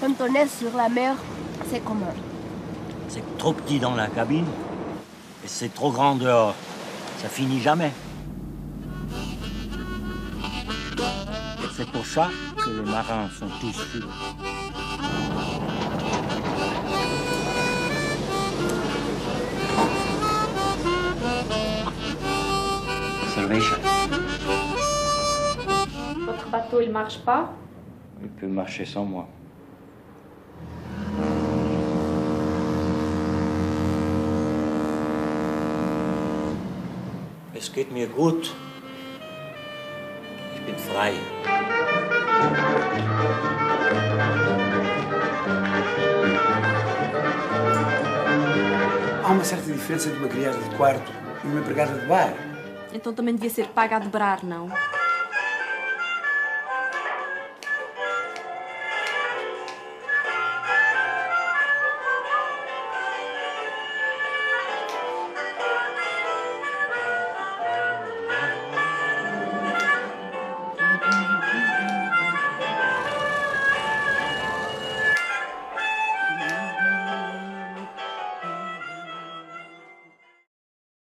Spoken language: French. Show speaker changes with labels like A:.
A: Quand on est sur la mer, c'est comment
B: C'est trop petit dans la cabine et c'est trop grand dehors. Ça finit jamais. C'est pour ça que les marins sont tous fous. Salvation.
C: Votre bateau, il marche pas?
B: Il peut marcher sans moi. Es geht mir gut. Ich bin frei.
D: Há uma certa diferença de uma criada de quarto e uma empregada de bar.
C: Então também devia ser paga a dobrar, não?